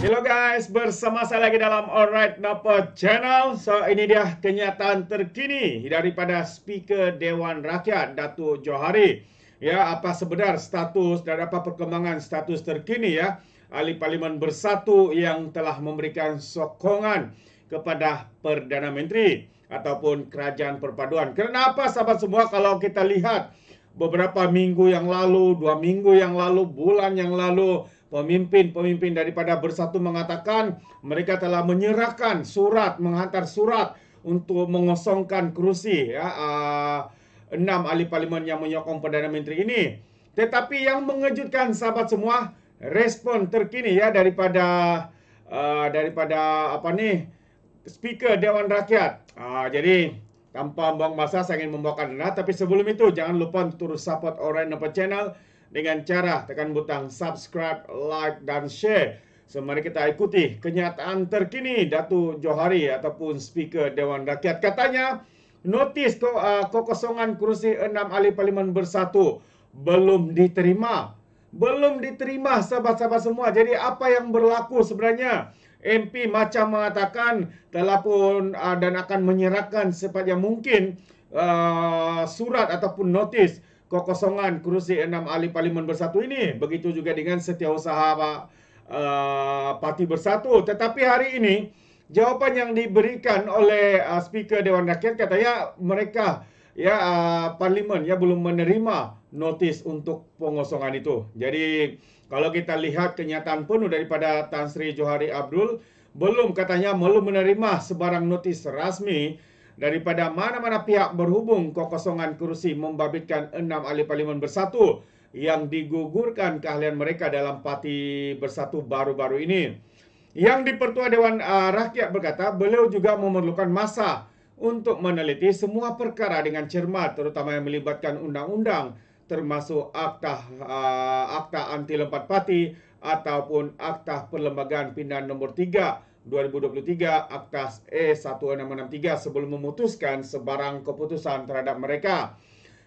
Hello guys, bersama saya lagi dalam Alright Napa Channel. So ini dia kenyataan terkini daripada Speaker Dewan Rakyat Datuk Johari. Ya, apa sebenar status dan apa perkembangan status terkini ya ahli parlimen bersatu yang telah memberikan sokongan kepada Perdana Menteri ataupun Kerajaan Perpaduan. Kenapa sahabat semua kalau kita lihat beberapa minggu yang lalu, dua minggu yang lalu, bulan yang lalu, pemimpin-pemimpin daripada Bersatu mengatakan mereka telah menyerahkan surat, menghantar surat untuk mengosongkan kerusi ya, uh, enam ahli parlimen yang menyokong Perdana Menteri ini. Tetapi yang mengejutkan sahabat semua, respon terkini ya daripada uh, daripada apa ni speaker Dewan Rakyat. Uh, jadi tanpa buang masa saya ingin membawakan anda tapi sebelum itu jangan lupa untuk terus support Orang Napa Channel dengan cara tekan butang subscribe, like dan share. So mari kita ikuti kenyataan terkini Datu Johari ataupun speaker Dewan Rakyat katanya notis ko, uh, kekosongan kerusi enam ahli parlimen bersatu belum diterima. Belum diterima sahabat-sahabat semua. Jadi apa yang berlaku sebenarnya? MP macam mengatakan telah pun uh, dan akan menyerahkan sepanjang mungkin uh, surat ataupun notis kekosongan kerusi enam ahli parlimen bersatu ini. Begitu juga dengan setiausaha uh, parti bersatu. Tetapi hari ini jawapan yang diberikan oleh uh, speaker Dewan Rakyat katanya mereka ya uh, parlimen ya belum menerima notis untuk pengosongan itu. Jadi kalau kita lihat kenyataan penuh daripada Tan Sri Johari Abdul, belum katanya belum menerima sebarang notis rasmi daripada mana-mana pihak berhubung kekosongan kerusi membabitkan enam ahli parlimen bersatu yang digugurkan keahlian mereka dalam parti bersatu baru-baru ini. Yang di-Pertua Dewan uh, Rakyat berkata, beliau juga memerlukan masa untuk meneliti semua perkara dengan cermat terutama yang melibatkan undang-undang termasuk akta uh, akta anti lompat parti ataupun akta perlembagaan pindahan nombor 3 2023 akta E1663 sebelum memutuskan sebarang keputusan terhadap mereka.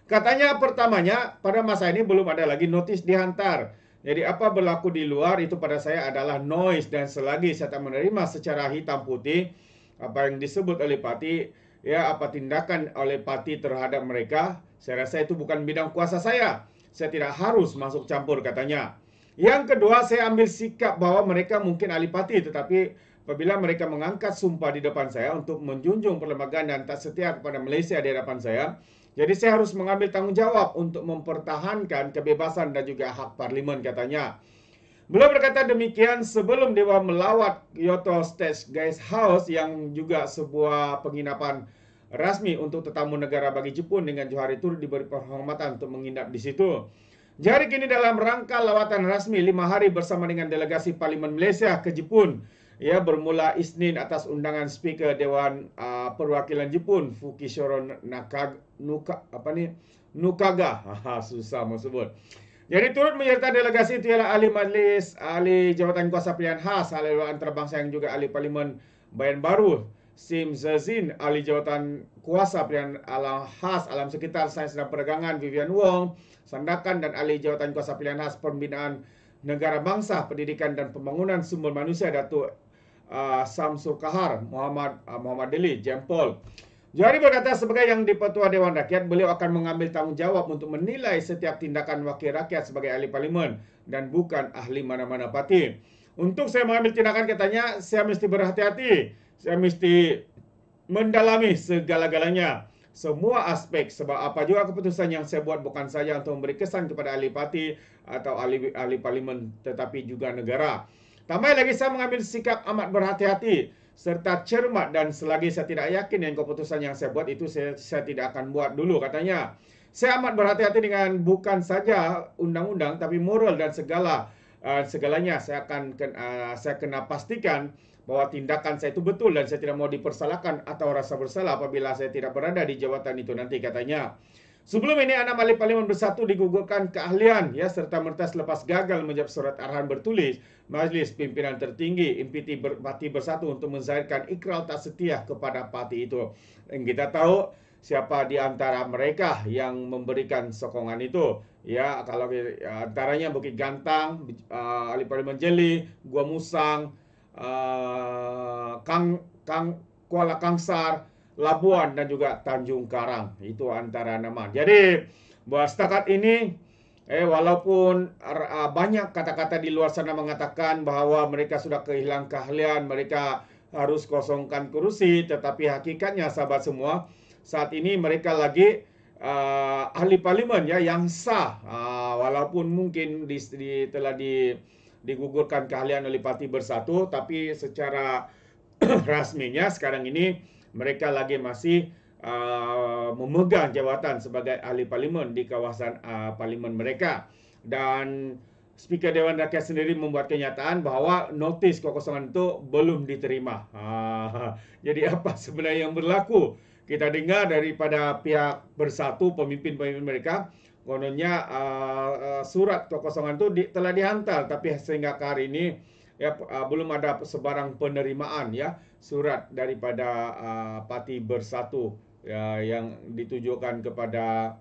Katanya pertamanya pada masa ini belum ada lagi notis dihantar. Jadi apa berlaku di luar itu pada saya adalah noise dan selagi saya tak menerima secara hitam putih apa yang disebut oleh parti ya apa tindakan oleh parti terhadap mereka saya rasa itu bukan bidang kuasa saya. Saya tidak harus masuk campur katanya. Yang kedua, saya ambil sikap bahawa mereka mungkin ahli parti tetapi apabila mereka mengangkat sumpah di depan saya untuk menjunjung perlembagaan dan tak setia kepada Malaysia di hadapan saya, jadi saya harus mengambil tanggungjawab untuk mempertahankan kebebasan dan juga hak parlimen katanya. Beliau berkata demikian sebelum dia melawat Kyoto State Guest House yang juga sebuah penginapan rasmi untuk tetamu negara bagi Jepun dengan Johari turut diberi penghormatan untuk menginap di situ. Jari kini dalam rangka lawatan rasmi lima hari bersama dengan delegasi Parlimen Malaysia ke Jepun. Ia bermula Isnin atas undangan Speaker Dewan uh, Perwakilan Jepun Fukishiro Nakaga, Nuka, apa ni? Nukaga. Susah mau sebut. Jadi turut menyertai delegasi itu ialah ahli majlis, ahli jawatan kuasa pilihan khas, ahli antarabangsa yang juga ahli parlimen Bayan Baru, Sim Zazin, ahli jawatan kuasa pilihan alam khas alam sekitar sains dan perdagangan Vivian Wong, Sandakan dan ahli jawatan kuasa pilihan khas pembinaan negara bangsa, pendidikan dan pembangunan sumber manusia Datuk uh, Samsul Kahar, Muhammad uh, Muhammad Deli, Jempol. Johari berkata sebagai yang dipertua Dewan Rakyat, beliau akan mengambil tanggungjawab untuk menilai setiap tindakan wakil rakyat sebagai ahli parlimen dan bukan ahli mana-mana parti. Untuk saya mengambil tindakan katanya, saya mesti berhati-hati saya mesti mendalami segala-galanya semua aspek sebab apa juga keputusan yang saya buat bukan saja untuk memberi kesan kepada ahli parti atau ahli ahli parlimen tetapi juga negara. Tambah lagi saya mengambil sikap amat berhati-hati serta cermat dan selagi saya tidak yakin dengan keputusan yang saya buat itu saya, saya tidak akan buat dulu katanya. Saya amat berhati-hati dengan bukan saja undang-undang tapi moral dan segala uh, segalanya saya akan uh, saya kena pastikan bahawa tindakan saya itu betul dan saya tidak mau dipersalahkan atau rasa bersalah apabila saya tidak berada di jawatan itu nanti katanya. Sebelum ini enam ahli parlimen bersatu digugurkan keahlian ya serta merta selepas gagal menjawab surat arahan bertulis Majlis Pimpinan Tertinggi MPT Parti Bersatu untuk menzahirkan ikrar tak setia kepada parti itu. Dan kita tahu siapa di antara mereka yang memberikan sokongan itu. Ya, kalau ya, antaranya Bukit Gantang, uh, ahli parlimen Jeli, Gua Musang, uh, Kang Kang Kuala Kangsar, Labuan dan juga Tanjung Karang. Itu antara nama. Jadi buat setakat ini eh walaupun uh, banyak kata-kata di luar sana mengatakan bahawa mereka sudah kehilangan keahlian, mereka harus kosongkan kursi tetapi hakikatnya sahabat semua saat ini mereka lagi uh, ahli parlimen ya yang sah uh, walaupun mungkin di, di telah di digugurkan keahlian oleh parti bersatu tapi secara rasminya sekarang ini mereka lagi masih uh, memegang jawatan sebagai ahli parlimen di kawasan uh, parlimen mereka dan Speaker Dewan Rakyat sendiri membuat kenyataan bahawa notis kekosongan itu belum diterima. Ha, jadi apa sebenarnya yang berlaku? Kita dengar daripada pihak bersatu pemimpin-pemimpin mereka, kononnya uh, uh, surat kekosongan itu di, telah dihantar, tapi sehingga ke hari ini ya uh, belum ada sebarang penerimaan ya surat daripada uh, parti bersatu ya, yang ditujukan kepada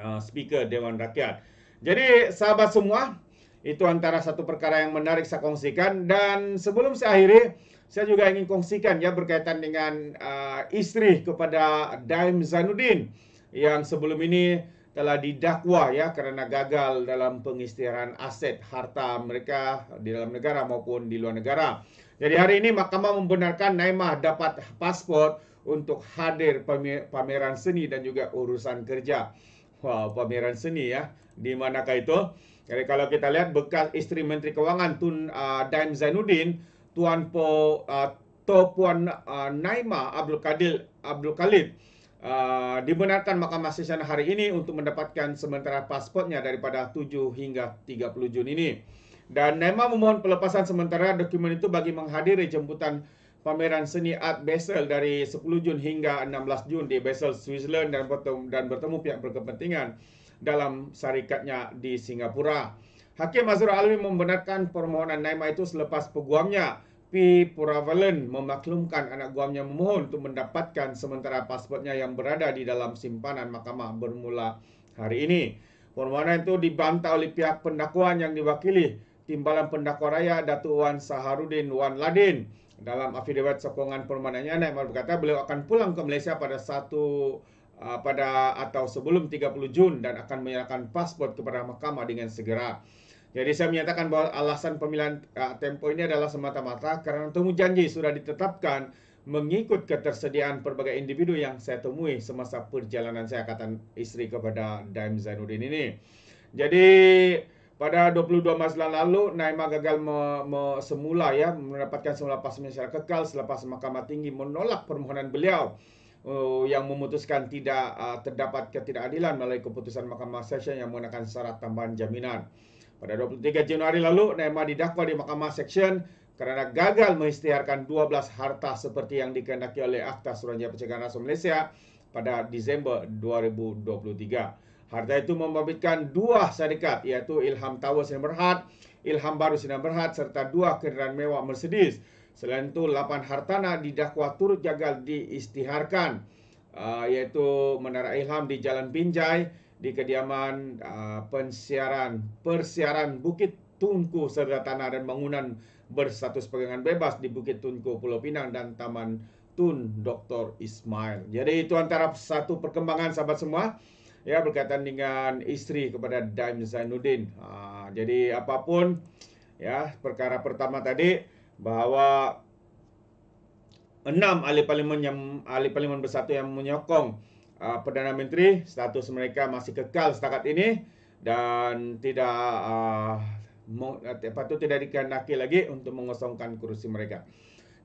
uh, Speaker Dewan Rakyat. Jadi sahabat semua, itu antara satu perkara yang menarik saya kongsikan dan sebelum saya akhiri, saya juga ingin kongsikan ya berkaitan dengan uh, isteri kepada Daim Zainuddin yang sebelum ini telah didakwa ya kerana gagal dalam pengisytiharan aset harta mereka di dalam negara maupun di luar negara. Jadi hari ini mahkamah membenarkan Naimah dapat pasport untuk hadir pameran seni dan juga urusan kerja. Wah, pameran seni ya. Di manakah itu? Jadi kalau kita lihat bekas isteri Menteri Kewangan Tun uh, Daim Zainuddin, Tuan Po uh, To Puan uh, Naima Abdul Kadir Abdul Khalid uh, dibenarkan Mahkamah Sesian hari ini untuk mendapatkan sementara pasportnya daripada 7 hingga 30 Jun ini. Dan Naima memohon pelepasan sementara dokumen itu bagi menghadiri jemputan pameran seni art Basel dari 10 Jun hingga 16 Jun di Basel, Switzerland dan bertemu, dan bertemu pihak berkepentingan dalam syarikatnya di Singapura. Hakim Azrul Alwi membenarkan permohonan Naima itu selepas peguamnya P. Puravalen memaklumkan anak guamnya memohon untuk mendapatkan sementara pasportnya yang berada di dalam simpanan mahkamah bermula hari ini. Permohonan itu dibantah oleh pihak pendakwaan yang diwakili Timbalan Pendakwa Raya Datuk Wan Saharudin Wan Ladin dalam afidavit sokongan permohonannya Naimah berkata beliau akan pulang ke Malaysia pada satu uh, pada atau sebelum 30 Jun dan akan menyerahkan pasport kepada mahkamah dengan segera. Jadi saya menyatakan bahawa alasan pemilihan uh, tempo ini adalah semata-mata kerana temu janji sudah ditetapkan mengikut ketersediaan pelbagai individu yang saya temui semasa perjalanan saya kata isteri kepada Daim Zainuddin ini. Jadi pada 22 Maret lalu Naima gagal me, me, semula ya mendapatkan semula pas secara kekal selepas Mahkamah Tinggi menolak permohonan beliau uh, yang memutuskan tidak uh, terdapat ketidakadilan melalui keputusan Mahkamah Session yang menggunakan syarat tambahan jaminan. Pada 23 Januari lalu Naima didakwa di Mahkamah Section kerana gagal mengisytiharkan 12 harta seperti yang dikehendaki oleh Akta Suruhanjaya Pencegahan Rasuah Malaysia pada Disember 2023. Harta itu membabitkan dua syarikat iaitu Ilham Tower Sinar Berhad, Ilham Baru Sinar Berhad serta dua kenderaan mewah Mercedes. Selain itu, lapan hartana didakwa turut jagal diistiharkan uh, iaitu Menara Ilham di Jalan Binjai di kediaman uh, pensiaran persiaran Bukit Tunku serta tanah dan bangunan berstatus pegangan bebas di Bukit Tunku Pulau Pinang dan Taman Tun Dr. Ismail. Jadi itu antara satu perkembangan sahabat semua ya berkaitan dengan isteri kepada Daim Zainuddin. Ha, jadi apapun ya perkara pertama tadi bahawa enam ahli parlimen yang ahli parlimen bersatu yang menyokong uh, perdana menteri status mereka masih kekal setakat ini dan tidak uh, patut tidak dikehendaki lagi untuk mengosongkan kursi mereka.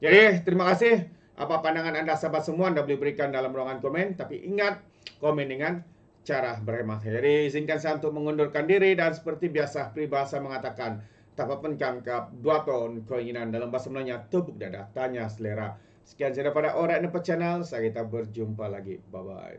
Jadi terima kasih apa pandangan anda sahabat semua anda boleh berikan dalam ruangan komen tapi ingat komen dengan cara berhemat. Jadi izinkan saya untuk mengundurkan diri dan seperti biasa peribahasa mengatakan tak apa pencangkap dua ton keinginan dalam bahasa Melayu tepuk dada tanya selera. Sekian saja daripada Alright Nampak Channel. Saya kita berjumpa lagi. Bye-bye.